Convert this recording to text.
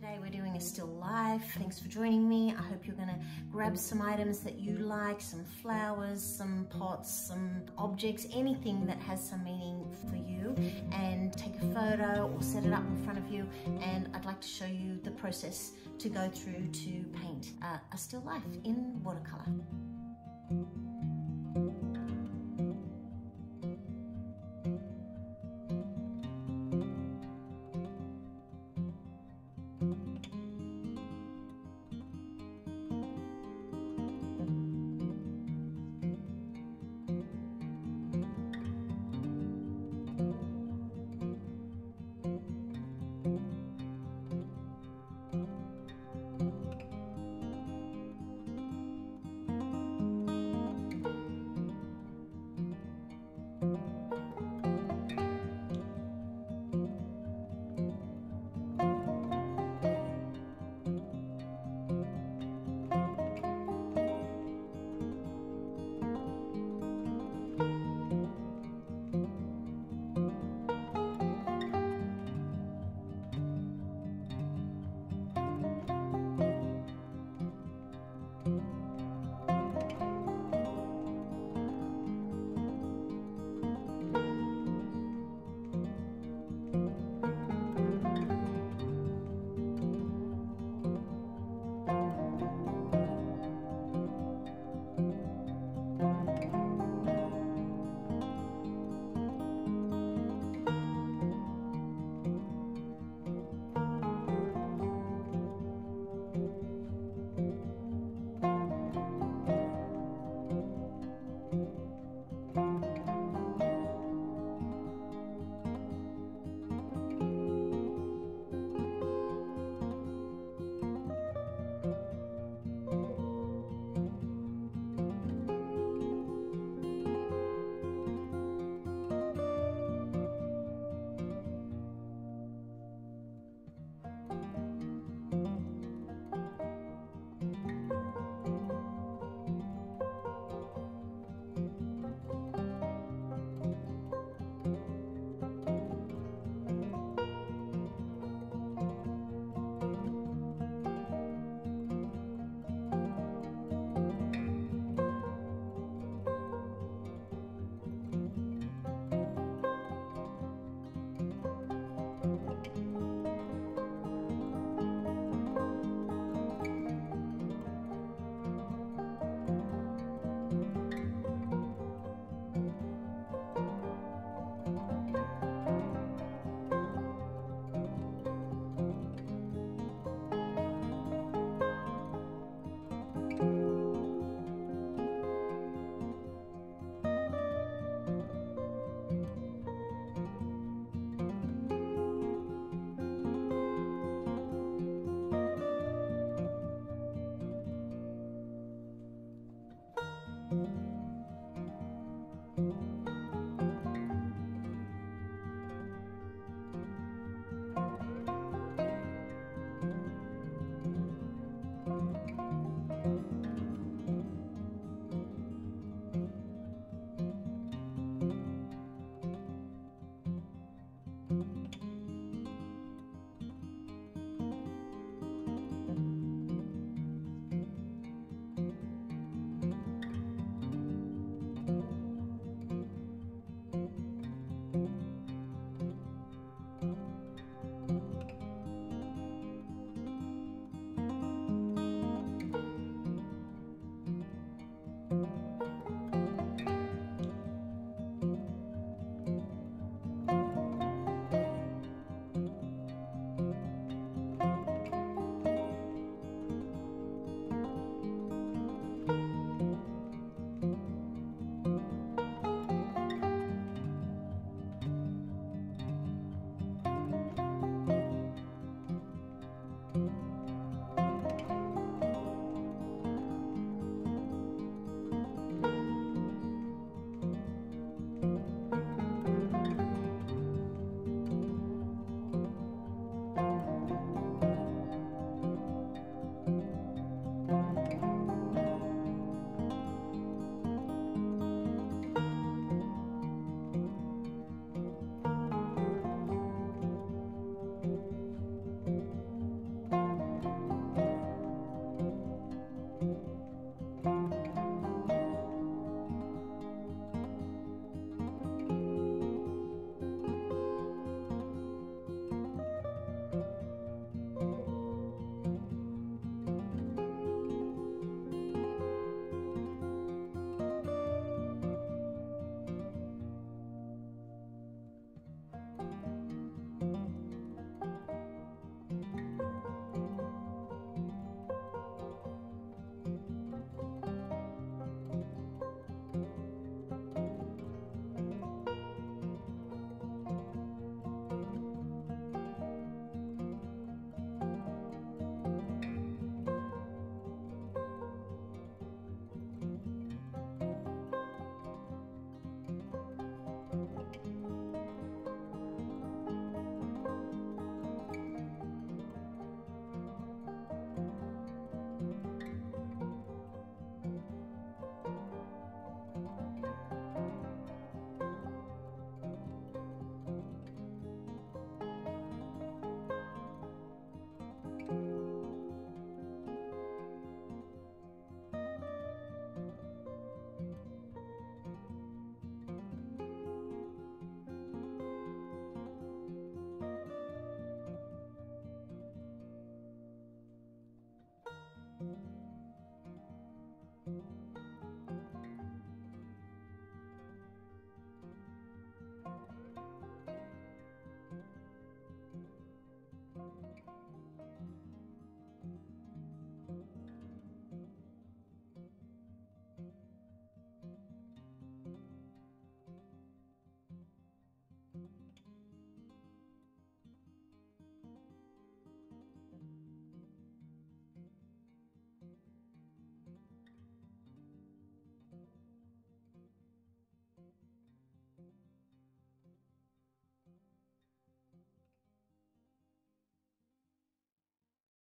Today we're doing a still life. Thanks for joining me. I hope you're going to grab some items that you like, some flowers, some pots, some objects, anything that has some meaning for you and take a photo or set it up in front of you and I'd like to show you the process to go through to paint uh, a still life in watercolor.